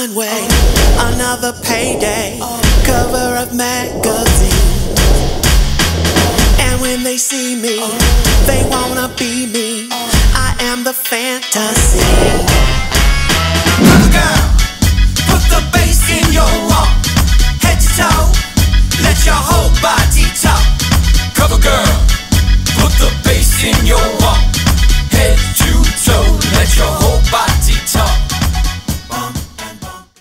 one way, another payday, cover of magazine. And when they see me, they wanna be me. I am the fantasy.